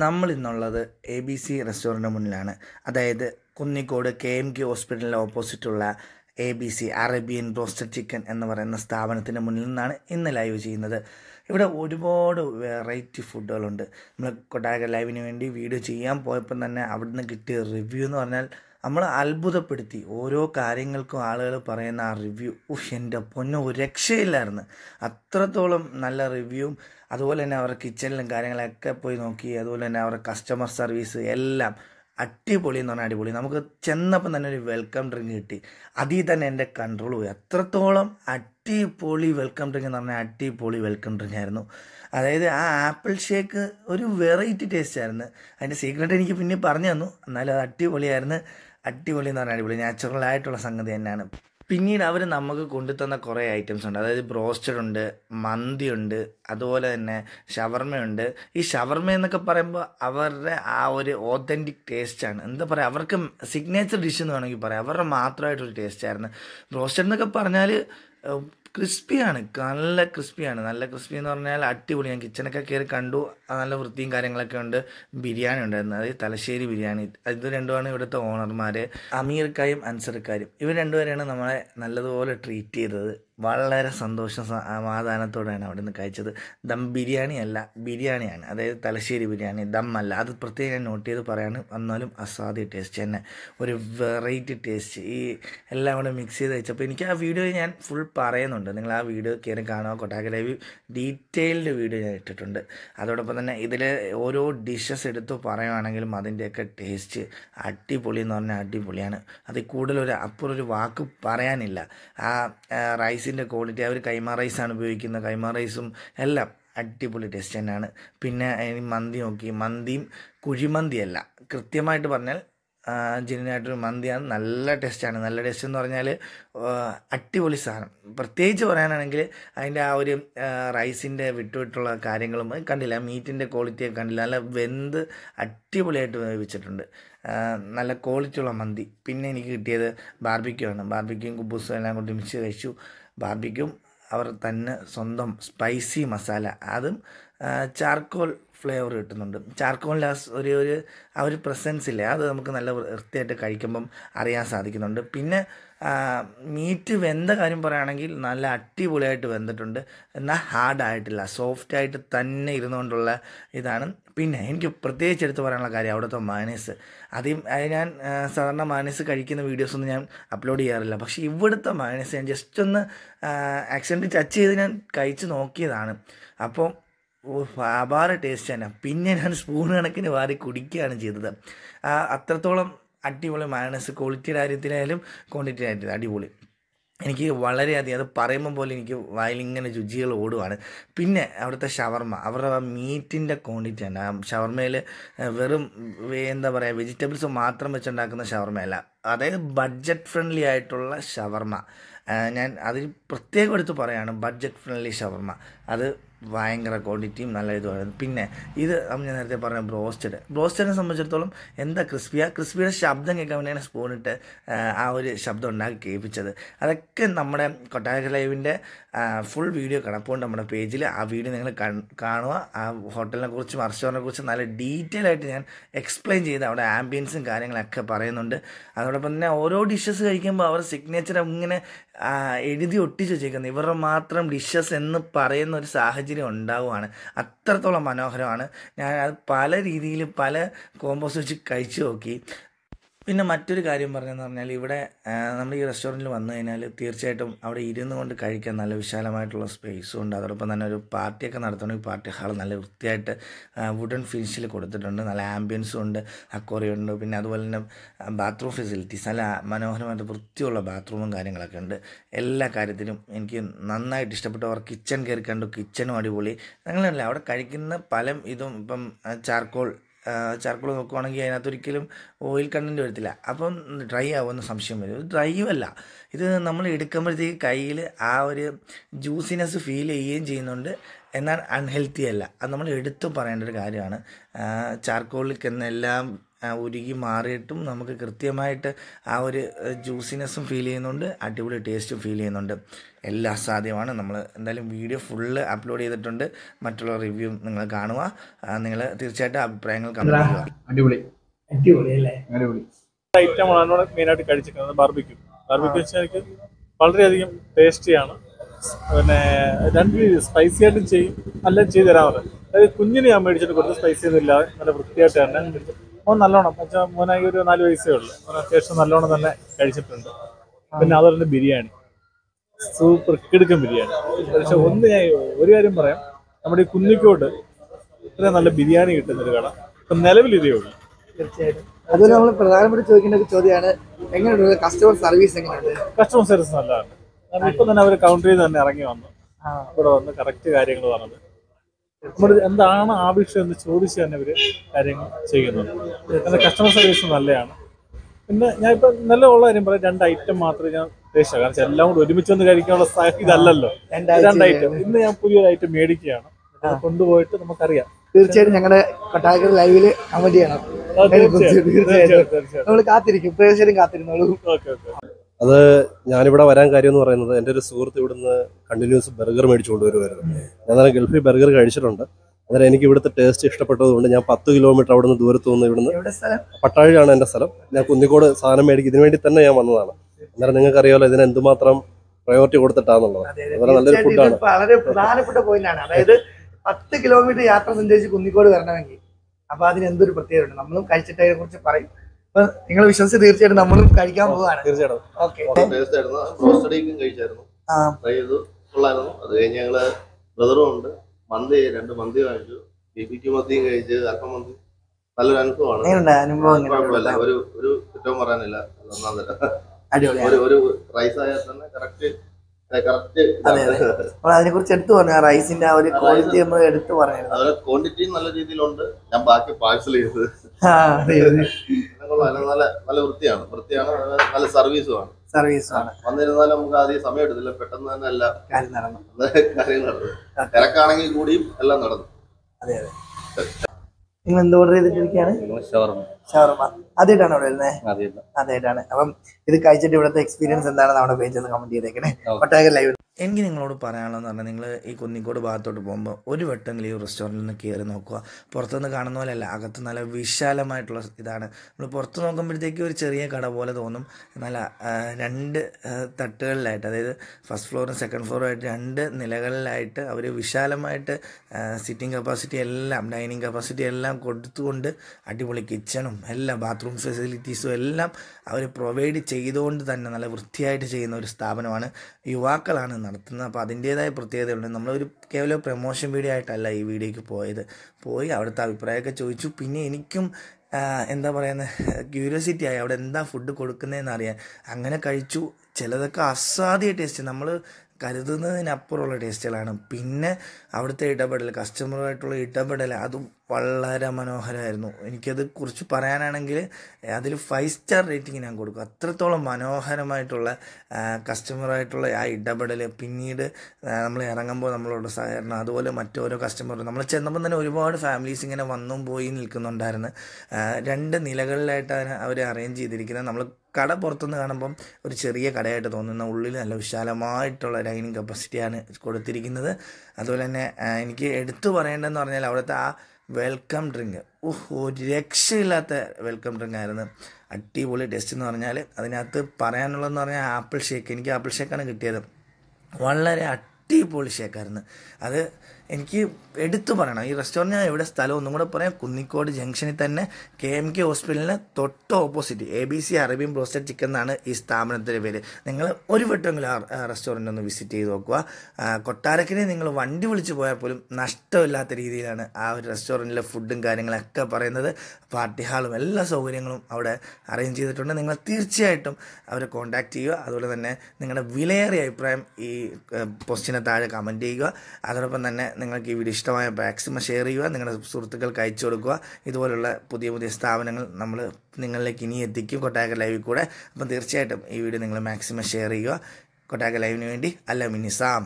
നമ്മൾ ഇന്നുള്ളത് A B C റെസ്റ്റോറന്റിന് മുന്നിലാണ്. അതായത് കുന്നിക്കോട് കെ എം കെ ഹോസ്പിറ്റലിന്റെ ഓപ്പോസിറ്റുള്ള A B C Arabian roasted chicken എന്ന് പറയുന്ന സ്ഥാപനത്തിന്റെ മുന്നിൽ നിന്നാണ് ഇന്ന് ലൈവ് ചെയ്യുന്നത്. ഇവിടെ ഒരുപാട് വെറൈറ്റി ഫുഡുകളുണ്ട്. നമ്മൾ കൊട്ടാരക്ക ലൈവിന് വേണ്ടി വീഡിയോ ചെയ്യാൻ പോയപ്പം തന്നെ അവിടുന്ന് കിട്ടിയ റിവ്യൂ എന്ന് പറഞ്ഞാൽ നമ്മൾ അത്ഭുതപ്പെടുത്തി. ഓരോ കാര്യങ്ങൾക്കും ആളുകൾ പറയുന്ന ആ റിവ്യൂ ഉഫ് എന്റെ പൊന്നോ ഒരു രക്ഷയില്ലായിരുന്നു. അത്രത്തോളം നല്ല റിവ്യൂവും അതുപോലെ തന്നെ അവരുടെ കിച്ചണിലും കാര്യങ്ങളൊക്കെ പോയി നോക്കി അതുപോലെ തന്നെ അവരുടെ കസ്റ്റമർ സർവീസ് എല്ലാം അടിപൊളി എന്ന് പറഞ്ഞാൽ അടിപൊളി. നമുക്ക് ചെന്നപ്പം തന്നെ ഒരു വെൽക്കം ഡ്രിങ്ക് കിട്ടി. അതിൽ തന്നെ എന്റെ കൺട്രോൾ പോയി. അത്രത്തോളം അടിപൊളി വെൽക്കം ഡ്രിങ്ക് എന്ന് പറഞ്ഞാൽ അടിപൊളി വെൽക്കം ഡ്രിങ്ക് ആയിരുന്നു. അതായത് ആ ആപ്പിൾ ഷേക്ക് ഒരു വെറൈറ്റി ടേസ്റ്റ് ആയിരുന്നു. അതിന്റെ സീക്രട്ട് എനിക്ക് പിന്നെ പറഞ്ഞു തന്നു. എന്നാലും അത് അടിപൊളിയായിരുന്നു. അടിപൊളി എന്ന് പറഞ്ഞാൽ അടിപൊളി. നാച്ചുറൽ ആയിട്ടുള്ള സംഗതി തന്നെയാണ്. പിന്നീട് അവർ നമുക്ക് കൊണ്ടുതന്ന കുറേ ഐറ്റംസ് ഉണ്ട്. അതായത് ബ്രോസ്റ്റഡ് ഉണ്ട് മന്തി ഉണ്ട് അതുപോലെ തന്നെ ഷവർമയുണ്ട് ഈ ഷവർമ എന്നൊക്കെ പറയുമ്പോൾ അവരുടെ ആ ഒരു ഓതന്റിക് ടേസ്റ്റാണ് എന്താ പറയുക അവർക്ക് സിഗ്നേച്ചർ ഡിഷ് എന്ന് വേണമെങ്കിൽ പറയാം. അവരുടെ മാത്രമായിട്ടൊരു ടേസ്റ്റായിരുന്നു ബ്രോസ്റ്റഡ് എന്നൊക്കെ പറഞ്ഞാൽ ക്രിസ്പിയാണ് നല്ല ക്രിസ്പിയാണ്. നല്ല ക്രിസ്പി എന്ന് പറഞ്ഞാൽ അടിപൊളി. ഞാൻ കിച്ചണൊക്കെ കയറി കണ്ടു. നല്ല വൃത്തിയും കാര്യങ്ങളൊക്കെ ഉണ്ട്. ബിരിയാണി ഉണ്ടായിരുന്നു. തലശ്ശേരി ബിരിയാണി. ഇത് രണ്ടുമാണ് ഇവിടുത്തെ ഓണർമാർ അമീർക്കായും അൻസർക്കാരും. ഇവർ രണ്ടുപേരെയാണ് നമ്മളെ നല്ലതുപോലെ ട്രീറ്റ് ചെയ്തത്. വളരെ സന്തോഷം സമാധാനത്തോടെയാണ് അവിടെ നിന്ന് കഴിച്ചത്. ദം ബിരിയാണി അല്ല ബിരിയാണിയാണ്. അതായത് തലശ്ശേരി ബിരിയാണി ദം അല്ല. അത് പ്രത്യേകം ഞാൻ നോട്ട് ചെയ്ത് പറയാണ്. എന്നാലും അസാധ്യ ടേസ്റ്റ് തന്നെ. ഒരു വെറൈറ്റി ടേസ്റ്റ് ഈ എല്ലാം കൂടെ മിക്സ് ചെയ്ത് വെച്ചപ്പോൾ എനിക്ക് ആ വീഡിയോ ഞാൻ ഫുൾ പറയുന്നുണ്ട്. നിങ്ങൾ ആ വീഡിയോ കയറി കാണുക. കൊട്ടാക്ക ലൈവ് ഡീറ്റെയിൽഡ് വീഡിയോ ഞാൻ ഇട്ടിട്ടുണ്ട്. അതോടൊപ്പം തന്നെ ഇതിൽ ഓരോ ഡിഷസ് എടുത്ത് പറയുവാണെങ്കിലും അതിന്റെയൊക്കെ ടേസ്റ്റ് അടിപൊളി എന്ന് പറഞ്ഞാൽ അടിപൊളിയാണ്. അതിൽ കൂടുതൽ ഒരു അപ്പുറം ഒരു വാക്ക് പറയാനില്ല. ആ റൈസിന്റെ ക്വാളിറ്റി അവർ കൈമ റൈസാണ് ഉപയോഗിക്കുന്നത്. കൈമ റൈസും എല്ലാം അടിപൊളി ടേസ്റ്റ് തന്നെയാണ്. പിന്നെ മന്തി നോക്കി. മന്തിയും കുഴിമന്തിയല്ല. കൃത്യമായിട്ട് പറഞ്ഞാൽ ജെന്യനായിട്ടൊരു മന്തിയാണ് നല്ല ടേസ്റ്റാണ് നല്ല ടേസ്റ്റ് എന്ന് പറഞ്ഞാൽ അടിപൊളി സാധനം. പ്രത്യേകിച്ച് പറയാനാണെങ്കിൽ അതിന്റെ ആ ഒരു റൈസിന്റെ വിട്ടുവിട്ടുള്ള കാര്യങ്ങളും കണ്ടില്ല. മീറ്റിന്റെ ക്വാളിറ്റിയൊക്കെ കണ്ടില്ല. നല്ല വെന്ത് അടിപൊളിയായിട്ട് വേവിച്ചിട്ടുണ്ട്. നല്ല ക്വാളിറ്റിയുള്ള മന്തി. പിന്നെ എനിക്ക് കിട്ടിയത് ബാർബിക്യൂ ആണ്. ബാർബിക്യൂയും കുബൂസും എല്ലാം കൊണ്ട് മിക്സ് കഴിച്ചു. ബാർബിക്യൂം അവർ തന്നെ സ്വന്തം സ്പൈസി മസാല അതും ചാർക്കോൾ ഫ്ലേവർ കിട്ടുന്നുണ്ട്. ചാർക്കോളിന്റെ ഒരു ഒരു ആ ഒരു പ്രസൻസ് ഇല്ലേ? അത് നമുക്ക് നല്ല വൃത്തിയായിട്ട് കഴിക്കുമ്പം അറിയാൻ സാധിക്കുന്നുണ്ട്. പിന്നെ മീറ്റ് വെന്ത കാര്യം പറയുകയാണെങ്കിൽ നല്ല അടിപൊളിയായിട്ട് വെന്തിട്ടുണ്ട്. എന്നാൽ ഹാർഡായിട്ടില്ല സോഫ്റ്റായിട്ട് തന്നെ ഇരുന്നുകൊണ്ടുള്ള ഇതാണ്. പിന്നെ എനിക്ക് പ്രത്യേകിച്ച് എടുത്ത് പറയാനുള്ള കാര്യം അവിടുത്തെ മാനേസ് ആദ്യം അത് ഞാൻ സാധാരണ മാനേസ് കഴിക്കുന്ന വീഡിയോസൊന്നും ഞാൻ അപ്ലോഡ് ചെയ്യാറില്ല. പക്ഷേ ഇവിടുത്തെ മാനേസ് ഞാൻ ജസ്റ്റ് ഒന്ന് ആക്സിഡന്റ് ടച്ച് ചെയ്ത് ഞാൻ കഴിച്ച് നോക്കിയതാണ്. അപ്പോൾ അപാര ടേസ്റ്റ് തന്നെ പിന്നെ ഞാൻ സ്പൂൺ കണക്കിന് വാരി കുടിക്കുകയാണ് ചെയ്തത്. അത്രത്തോളം അടിപൊളി മയണസ് ക്വാളിറ്റിയുടെ കാര്യത്തിലായാലും ക്വാണ്ടിറ്റി ആയിട്ട് അടിപൊളി. എനിക്ക് വളരെയധികം അത് പറയുമ്പോൾ പോലെ എനിക്ക് വയലിങ്ങനെ രുചികൾ ഓടുവാണ്. പിന്നെ അവിടുത്തെ ഷവർമ അവരുടെ ആ മീറ്റിന്റെ ക്വാണ്ടിറ്റി ആണ്. ആ ഷവർമയിൽ വെറും എന്താ പറയുക വെജിറ്റബിൾസ് മാത്രം വെച്ചുണ്ടാക്കുന്ന ഷവർമയല്ല. അതായത് ബഡ്ജറ്റ് ഫ്രണ്ട്ലി ആയിട്ടുള്ള ഷവർമ. ഞാൻ അതിൽ പ്രത്യേകം എടുത്ത് പറയുകയാണ് ബഡ്ജറ്റ് ഫ്രണ്ട്ലി ഷവർമ. അത് ഭയങ്കര ക്വാണ്ടിറ്റിയും നല്ല ഇതുമായിരുന്നു. പിന്നെ ഇത് ഞാൻ നേരത്തെ പറഞ്ഞ ബ്രോസ്റ്റഡ്. ബ്രോസ്റ്റഡിനെ സംബന്ധിച്ചിടത്തോളം എന്താ ക്രിസ്പിയ? ക്രിസ്പിയുടെ ശബ്ദം കേൾക്കാൻ വേണ്ടിയാണ് സ്പൂണിട്ട് ആ ഒരു ശബ്ദം ഉണ്ടാക്കി കേൾപ്പിച്ചത്. അതൊക്കെ നമ്മുടെ കൊട്ടാരക്കര ലൈവിന്റെ ഫുൾ വീഡിയോ കിടപ്പുണ്ട് നമ്മുടെ പേജിൽ ആ വീഡിയോ നിങ്ങൾ കാണുക. ആ ഹോട്ടലിനെ കുറിച്ചും റെസ്റ്റോറന്റിനെ കുറിച്ചും നല്ല ഡീറ്റെയിൽ ആയിട്ട് ഞാൻ എക്സ്പ്ലെയിൻ ചെയ്ത് അവിടെ ആംബിയൻസും കാര്യങ്ങളൊക്കെ പറയുന്നുണ്ട്. അതോടൊപ്പം തന്നെ ഓരോ ഡിഷസ് കഴിക്കുമ്പോൾ അവർ സിഗ്നേച്ചർ ഇങ്ങനെ എഴുതി ഒട്ടിച്ച് വെച്ചേക്കുന്നത് ഇവരുടെ മാത്രം ഡിഷസ് എന്ന് പറയുന്ന ഒരു സാഹചര്യം ഉണ്ടാവുകയാണ് അത്രത്തോളം മനോഹരമാണ്. ഞാൻ അത് പല രീതിയിൽ പല കോമ്പോസ് വെച്ച് കഴിച്ചു നോക്കി. പിന്നെ മറ്റൊരു കാര്യം പറഞ്ഞതെന്ന് പറഞ്ഞാൽ ഇവിടെ നമ്മൾ ഈ റെസ്റ്റോറന്റിൽ വന്നു കഴിഞ്ഞാൽ തീർച്ചയായിട്ടും അവിടെ ഇരുന്ന് കൊണ്ട് കഴിക്കാൻ നല്ല വിശാലമായിട്ടുള്ള സ്പേസും ഉണ്ട്. അതോടൊപ്പം തന്നെ ഒരു പാർട്ടിയൊക്കെ നടത്തണമെങ്കിൽ പാർട്ടി ഹാൾ നല്ല വൃത്തിയായിട്ട് വുഡൻ ഫിനിഷിൽ കൊടുത്തിട്ടുണ്ട്. നല്ല ആംബിയൻസും ഉണ്ട് അക്വറിയം ഉണ്ട്. പിന്നെ അതുപോലെ തന്നെ ബാത്റൂം ഫെസിലിറ്റീസ് നല്ല മനോഹരമായിട്ട് വൃത്തിയുള്ള ബാത്റൂമും കാര്യങ്ങളൊക്കെ ഉണ്ട്. എല്ലാ കാര്യത്തിലും എനിക്ക് നന്നായിട്ട് ഇഷ്ടപ്പെട്ടു. അവർ കിച്ചൺ കയറി കണ്ടു. കിച്ചണും അടിപൊളി. അങ്ങനെയല്ല അവിടെ കഴിക്കുന്ന പല ഇതും ഇപ്പം ചാർക്കോൾ ചാർക്കോൾ നോക്കുവാണെങ്കിൽ അതിനകത്ത് ഒരിക്കലും ഓയിൽ കണ്ടന്റ് വരത്തില്ല. അപ്പം ഡ്രൈ ആവുമെന്ന് സംശയം വരും. ഇത് ഡ്രൈ അല്ല. ഇത് നമ്മൾ എടുക്കുമ്പോഴത്തേക്ക് കയ്യിൽ ആ ഒരു ജ്യൂസിനെസ് ഫീൽ ചെയ്യുകയും ചെയ്യുന്നുണ്ട്. എന്നാൽ അൺഹെൽത്തി അല്ല. അത് നമ്മൾ എടുത്തു പറയേണ്ട ഒരു കാര്യമാണ്. ചാർക്കോളിൽ എന്നെല്ലാം ഉരുകി മാറിയിട്ടും നമുക്ക് കൃത്യമായിട്ട് ആ ഒരു ജ്യൂസിനെസ്സും ഫീൽ ചെയ്യുന്നുണ്ട് അടിപൊളി ടേസ്റ്റും ഫീൽ ചെയ്യുന്നുണ്ട്. എല്ലാം സാധ്യമാണ് നമ്മൾ എന്തായാലും വീഡിയോ ഫുള്ള് അപ്ലോഡ് ചെയ്തിട്ടുണ്ട്. മറ്റുള്ള റിവ്യൂ നിങ്ങൾ കാണുക. നിങ്ങൾ തീർച്ചയായിട്ടും അഭിപ്രായങ്ങൾ അടിപൊളി. അടിപൊളി അല്ലേ? അടിപൊളി. ഐറ്റമാണ് മെയിനായിട്ട് കഴിച്ചിരിക്കുന്നത്. ബാർബിക്യൂ ബാർബിക്യൂ വെച്ചാൽ എനിക്ക് വളരെയധികം ടേസ്റ്റിയാണ് പിന്നെ രണ്ട് രീതി സ്പൈസി ആയിട്ടും ചെയ്യും അല്ല ചെയ്ത് തരാറുണ്ട് അതായത് കുഞ്ഞിന് ഞാൻ മേടിച്ചിട്ട് കൊടുത്ത് സ്പൈസി ഒന്നും ഇല്ലാതെ നല്ല വൃത്തിയായിട്ട് തന്നെ മോൻ നല്ലോണം. പക്ഷേ മോനായി ഒരു നാല് വയസ്സേ ഉള്ളൂ. മോൻ അത്യാവശ്യം നല്ലോണം തന്നെ കഴിച്ചിട്ടുണ്ട്. പിന്നെ അതുപോലെ തന്നെ ബിരിയാണി. സൂപ്പർ കിടുക്കൻ ബിരിയാണി. പക്ഷെ ഒന്ന് ഞാൻ ഒരു കാര്യം പറയാം. നമ്മുടെ ഈ കുന്നിക്കോട്ട് ഇത്രയും നല്ല ബിരിയാണി കിട്ടുന്ന ഒരു കട. ഇപ്പം നിലവിൽ ഇതേ ഉള്ളൂ. തീർച്ചയായിട്ടും. അതുപോലെ നമ്മൾ പ്രധാനപ്പെട്ട ചോദിക്കേണ്ട ഒരു ചോദ്യമാണ് എങ്ങനെയുണ്ട് കസ്റ്റമർ സർവീസ് എങ്ങനെയുണ്ട്? കസ്റ്റമർ സർവീസ് നല്ലതാണ്. കാരണം ഇപ്പൊ തന്നെ അവർ കൗണ്ടറിൽ തന്നെ ഇറങ്ങി വന്നു. ഇവിടെ വന്ന് കറക്റ്റ് കാര്യങ്ങൾ പറഞ്ഞത്. നമ്മുടെ എന്താണ് ആവശ്യം എന്ന് ചോദിച്ച് തന്നെ ഇവർ കാര്യങ്ങൾ ചെയ്യുന്നുണ്ട് പിന്നെ കസ്റ്റമർ സർവീസ് നല്ലതാണ്. പിന്നെ ഞാൻ ഇപ്പൊ നല്ല ഉള്ള കാര്യം പറയാം രണ്ട് ഐറ്റം മാത്രമേ ഞാൻ ഉദ്ദേശിച്ചു കാരണം എല്ലാം കൂടെ ഒരുമിച്ച് ഒന്ന് കഴിക്കാനുള്ള ഇതല്ലല്ലോ. രണ്ട് ഐറ്റം ഇന്ന് ഞാൻ പുതിയൊരു ഐറ്റം മേടിക്കുകയാണ്. കൊണ്ടുപോയിട്ട് നമുക്കറിയാം. തീർച്ചയായും ഞങ്ങളുടെ കൊട്ടാരക്കര ലൈവിൽ കമന്റ് ചെയ്യണം. നമ്മൾ കാത്തിരിക്കും. പ്രേക്ഷകരും കാത്തിരുന്നോളൂ. Okay okay. അത് ഞാനിവിടെ വരാൻ കാര്യം എന്ന് പറയുന്നത് എന്റെ ഒരു സുഹൃത്ത് ഇവിടുന്ന് കണ്ടിന്യൂസ് ബർഗർ മേടിച്ചു കൊണ്ടുവരുമായിരുന്നു ഞാൻ അന്നേരം ഗൾഫിൽ ബർഗർ കഴിച്ചിട്ടുണ്ട്. അന്നേരം എനിക്ക് ഇവിടുത്തെ ടേസ്റ്റ് ഇഷ്ടപ്പെട്ടതുകൊണ്ട് ഞാൻ പത്ത് കിലോമീറ്റർ അവിടുന്ന് ദൂരത്ത് നിന്ന് ഇവിടുന്ന് പട്ടാഴിയാണ് എന്റെ സ്ഥലം. ഞാൻ കുന്നിക്കോട് സാധനം മേടിക്കും. ഇതിനു വേണ്ടി തന്നെ ഞാൻ വന്നതാണ്. അന്നേരം നിങ്ങൾക്കറിയാമല്ലോ ഇതിന് എന്തുമാത്രം പ്രയോറിറ്റി കൊടുത്തിട്ടാന്നുള്ളത്. അതെ, അതെ. അതുപോലെ നല്ലൊരു ഫുഡാണ് വളരെ പ്രധാനപ്പെട്ട പോയിന്റാണ് അതായത് പത്ത് കിലോമീറ്റർ യാത്ര സഞ്ചരിച്ച് കുന്നിക്കോട് വരണമെങ്കിൽ. അപ്പൊ അതിന് എന്തൊരു പ്രത്യേകത നമ്മളും കഴിച്ചിട്ട് അതിനെ കുറിച്ച് പറയും. അപ്പൊ നിങ്ങൾ വിശ്വസിച്ച് തീർച്ചയായിട്ടും നമ്മളും കഴിക്കാൻ പോവാണ് തീർച്ചയായിട്ടും. ചെയ്തു. അത് കഴിഞ്ഞ് ഞങ്ങൾ ബ്രദറും ഉണ്ട്. മന്തി രണ്ട് മന്തി വാങ്ങിച്ചു. ബി ബി ക്യൂ മന്തിയും കഴിച്ച് അല്പം മന്തി. നല്ലൊരു അനുഭവമാണ്. അനുഭവം കുഴപ്പമില്ല. ഒരു ഒരു കുറ്റവും പറയാനില്ല. ഒന്നാം തരം. ഒരു ഒരു റൈസ് ആയാൽ തന്നെ കറക്റ്റ് അതിനെ കുറിച്ച് എടുത്തു പറഞ്ഞു. റൈസിന്റെ ആ ഒരു ക്വാളിറ്റി നമ്മൾ എടുത്തു പറഞ്ഞു ക്വാണ്ടിറ്റിയും ക്വാണ്ടിറ്റി നല്ല രീതിയിലുണ്ട്. ഞാൻ ബാക്കി പാഴ്സൽ. എല്ലാം കൊള്ളാം. നല്ല നല്ല വൃത്തിയാണ്. വൃത്തിയാണ് നല്ല സർവീസുമാണ്. സർവീസ് ആണ് വന്നിരുന്നാലും നമുക്ക് ആദ്യം സമയം എടുത്തില്ല. പെട്ടെന്ന് തന്നെ എല്ലാം കാര്യം നടന്നു. കാര്യം നടന്നു. തിരക്കാണെങ്കിൽ കൂടിയും എല്ലാം നടന്നു. അതെ അതെ. നിങ്ങൾ എന്ത് ഓർഡർ ചെയ്തിട്ടിരിക്കുകയാണ്? ഷവർമ. ആദ്യമായിട്ടാണ് ഇവിടെ വരുന്നത് ആദ്യമായിട്ടാണ്. അപ്പം ഇത് കഴിച്ചിട്ട് ഇവിടുത്തെ എക്സ്പീരിയൻസ് എന്താണെന്ന് നമ്മുടെ പേജിൽ ഒന്ന് കമന്റ് ചെയ്തേക്കണേ. ഒട്ടാകെ ലൈവ് എനിക്ക് നിങ്ങളോട് പറയാനുള്ളതെന്ന് പറഞ്ഞാൽ നിങ്ങൾ ഈ കുന്നിക്കോട് ഭാഗത്തോട്ട് പോകുമ്പോൾ ഒരു വട്ടമെങ്കിലും ഈ റെസ്റ്റോറന്റിൽ നിന്ന് കയറി നോക്കുക. പുറത്തുനിന്ന് കാണുന്ന പോലെയല്ല അകത്ത് നല്ല വിശാലമായിട്ടുള്ള ഇതാണ്. നമ്മൾ പുറത്ത് നോക്കുമ്പോഴത്തേക്ക് ഒരു ചെറിയ കട പോലെ തോന്നും. നല്ല രണ്ട് തട്ടുകളിലായിട്ട് അതായത് ഫസ്റ്റ് ഫ്ലോറും സെക്കൻഡ് ഫ്ലോറും ആയിട്ട് രണ്ട് നിലകളിലായിട്ട് അവർ വിശാലമായിട്ട് സിറ്റിംഗ് കപ്പാസിറ്റി എല്ലാം ഡൈനിങ് കപ്പാസിറ്റി എല്ലാം കൊടുത്തുകൊണ്ട് അടിപൊളി കിച്ചണും എല്ലാം ബാത്റൂം ഫെസിലിറ്റീസും എല്ലാം അവർ പ്രൊവൈഡ് ചെയ്തുകൊണ്ട് തന്നെ നല്ല വൃത്തിയായിട്ട് ചെയ്യുന്ന ഒരു സ്ഥാപനമാണ് യുവാക്കളാണ് നടത്തുന്നത്. അപ്പോൾ അതിന്റേതായ പ്രത്യേകതയുണ്ട് നമ്മളൊരു കേവലം പ്രൊമോഷൻ വീഡിയോ ആയിട്ടല്ല ഈ വീഡിയോയ്ക്ക് പോയത്. പോയി അവിടുത്തെ അഭിപ്രായമൊക്കെ ചോദിച്ചു. പിന്നെ എനിക്കും എന്താ പറയുന്നത് ക്യൂരിയോസിറ്റി ആയി. അവിടെ എന്താ ഫുഡ് കൊടുക്കുന്നതെന്ന് അറിയാൻ. അങ്ങനെ കഴിച്ചു. ചിലതൊക്കെ അസാധ്യ ടേസ്റ്റ് നമ്മൾ കരുതുന്നതിനപ്പുറമുള്ള ടേസ്റ്റുകളാണ് പിന്നെ അവിടുത്തെ ഇടപെടൽ കസ്റ്റമറുമായിട്ടുള്ള ഇടപെടൽ അതും വളരെ മനോഹരമായിരുന്നു. എനിക്കത് കുറിച്ച് പറയാനാണെങ്കിൽ അതിൽ ഫൈവ് സ്റ്റാർ റേറ്റിംഗ് ഞാൻ കൊടുക്കും. അത്രത്തോളം മനോഹരമായിട്ടുള്ള കസ്റ്റമറായിട്ടുള്ള ആ ഇടപെടൽ പിന്നീട് നമ്മൾ ഇറങ്ങുമ്പോൾ നമ്മളോട് സഹകരണം അതുപോലെ മറ്റോരോ കസ്റ്റമർ നമ്മൾ ചെന്നപ്പോൾ തന്നെ ഒരുപാട് ഫാമിലീസ് ഇങ്ങനെ വന്നും പോയി നിൽക്കുന്നുണ്ടായിരുന്നു. രണ്ട് നിലകളിലായിട്ടാണ് അവർ അറേഞ്ച് ചെയ്തിരിക്കുന്നത്. നമ്മൾ കട പുറത്തുനിന്ന് കാണുമ്പം ഒരു ചെറിയ കടയായിട്ട് തോന്നുന്ന. ഉള്ളിൽ നല്ല വിശാലമായിട്ടുള്ള ഡൈനിങ് കപ്പാസിറ്റിയാണ് കൊടുത്തിരിക്കുന്നത്. അതുപോലെ തന്നെ എനിക്ക് എടുത്തു പറയേണ്ടതെന്ന് പറഞ്ഞാൽ അവിടുത്തെ ആ വെൽക്കം ഡ്രിങ്ക്. ഓഹ് ഒരു രക്ഷയില്ലാത്ത വെൽക്കം ഡ്രിങ്ക് ആയിരുന്നു. അടിപൊളി ടെസ്റ്റ് എന്ന് പറഞ്ഞാൽ അതിനകത്ത് പറയാനുള്ളതെന്ന് പറഞ്ഞാൽ ആപ്പിൾ ഷേക്ക്. എനിക്ക് ആപ്പിൾ ഷേക്കാണ് കിട്ടിയത്. വളരെ അടിപൊളി ഷേക്കായിരുന്നു. അത് എനിക്ക് എടുത്തു പറയണം. ഈ റെസ്റ്റോറന്റ് ഞാൻ എവിടെ സ്ഥലം ഒന്നും കൂടെ പറയാം. കുന്നിക്കോട് ജംഗ്ഷനിൽ തന്നെ കെ എം കെ ഹോസ്പിറ്റലിന് തൊട്ട് opposite A B C Arabian broasted chicken എന്നാണ് ഈ സ്ഥാപനത്തിന്റെ പേര്. നിങ്ങൾ ഒരു വട്ടമെങ്കിലും ആ റെസ്റ്റോറന്റ് ഒന്ന് വിസിറ്റ് ചെയ്ത് നോക്കുക. കൊട്ടാരക്കരയിൽ നിങ്ങൾ വണ്ടി വിളിച്ച് പോയാൽ പോലും നഷ്ടമില്ലാത്ത രീതിയിലാണ് ആ ഒരു റെസ്റ്റോറന്റിലെ ഫുഡും കാര്യങ്ങളൊക്കെ പറയുന്നത്. പാർട്ടി ഹാളും എല്ലാ സൗകര്യങ്ങളും അവിടെ അറേഞ്ച് ചെയ്തിട്ടുണ്ട്. നിങ്ങൾ തീർച്ചയായിട്ടും അവരെ കോൺടാക്റ്റ് ചെയ്യുക. അതുപോലെ തന്നെ നിങ്ങളുടെ വിലയേറിയ അഭിപ്രായം ഈ പോസ്റ്റിന് താഴെ കമന്റ് ചെയ്യുക. അതോടൊപ്പം തന്നെ നിങ്ങൾക്ക് ഈ വീഡിയോ ഇഷ്ടമായ മാക്സിമം ഷെയർ ചെയ്യുക നിങ്ങളുടെ സുഹൃത്തുക്കൾക്ക് അയച്ചു കൊടുക്കുക. ഇതുപോലുള്ള പുതിയ പുതിയ സ്ഥാപനങ്ങൾ നമ്മൾ നിങ്ങളിലേക്ക് ഇനി എത്തിക്കും കൊട്ടാക ലൈവിൽ കൂടെ. അപ്പം തീർച്ചയായിട്ടും ഈ വീഡിയോ നിങ്ങൾ മാക്സിമം ഷെയർ ചെയ്യുക. കൊട്ടാക ലൈവിന് വേണ്ടി അല്ല മിനിസാം.